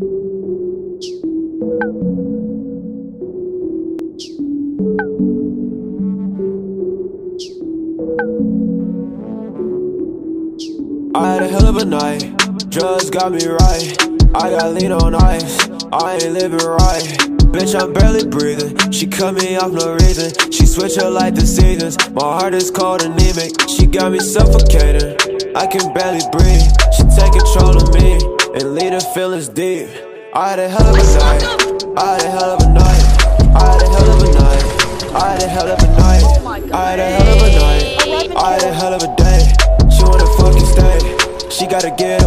I had a hell of a night, drugs got me right. I got lean on ice, I ain't living right. Bitch, I'm barely breathing. She cut me off no reason. She switch her like the seasons. My heart is cold anemic. She got me suffocating. I can barely breathe. She take control of me and lead her feelings deep. I had a hell of a night. I had a hell of a night. I had a hell of a night. I had a hell of a night. I had a hell of a night. I had a hell of a day. She wanna fucking stay. She gotta get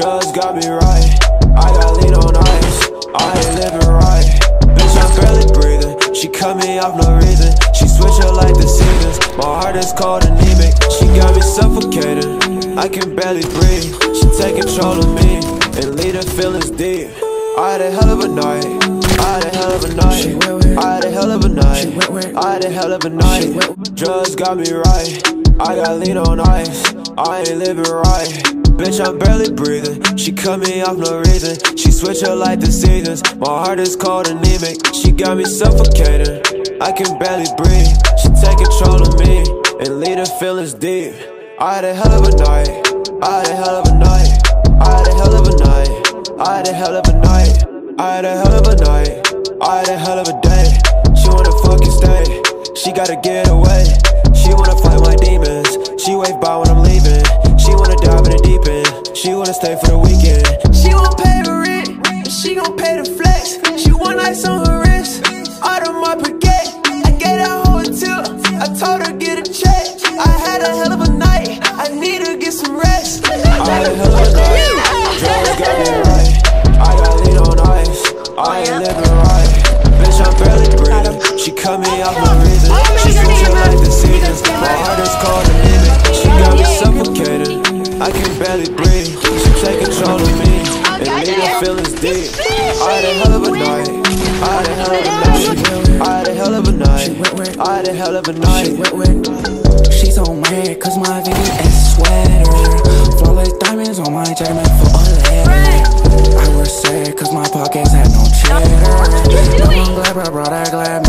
Drugs got me right. I got lean on ice. I ain't living right. Bitch, I'm barely breathing. She cut me off no reason. She switch her like the seasons. My heart is cold anemic. She got me suffocating. I can barely breathe. She take control of me and lead her feelings deep. I had a hell of a night. I had a hell of a night. I had a hell of a night. I had a hell of a night. Drugs got me right. I got lean on ice. I ain't living right. Bitch, I'm barely breathing. She cut me off no reason. She switch her like the seasons. My heart is cold anemic. She got me suffocating. I can barely breathe. She take control of me and lead her feelings deep. I had a hell of a night. I had a hell of a night. I had a hell of a night. I had a hell of a night. I had a hell of a night. I had a hell of a day. She wanna fucking stay. She gotta get away. Gon' pay the flex. She want ice on her wrist. Of my I hoe a tip. I told her get a check. I had a hell of a night. I need to get some rest. I had a hell of a night. Drugs got me right. I got lean on ice. I ain't living right. Bitch, I'm barely breathing. She cut me off no reason. She switch her like the seasons. My heart is cold anemic. She got me suffocating. I can barely breathe. I had a hell of a night. She's on my head cause my VVS sweater. Flawless diamonds on my jacket meant for a letter. I was sad cause my pockets had no cheddar. Now I'm glad I brought that glad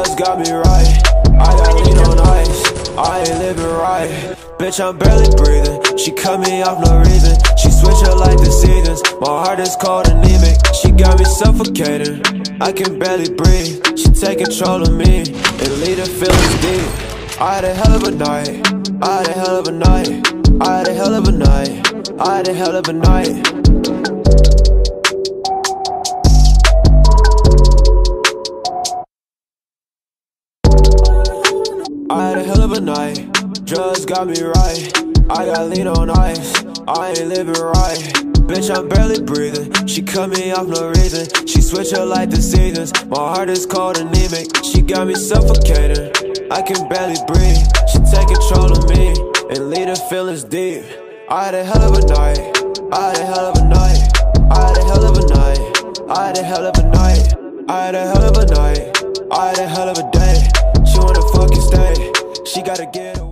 Drugs got me right. I got lean on ice. I ain't living right. Bitch, I'm barely breathing. She cut me off no reason. She switch her like the seasons. My heart is cold anemic. She got me suffocating. I can barely breathe. She take control of me and lead her feelings deep. I had a hell of a night. I had a hell of a night. I had a hell of a night. I had a hell of a night. I had a hell of a night. Drugs got me right. I got lean on ice. I ain't living right. Bitch, I'm barely breathing. She cut me off no reason. She switch her like the seasons. My heart is cold anemic. She got me suffocating. I can barely breathe. She take control of me and lead her feelings deep. I had a hell of a night. I had a hell of a night. I had a hell of a night. I had a hell of a night. I had a hell of a night. I had a hell of a day. She wanna stay. She gotta get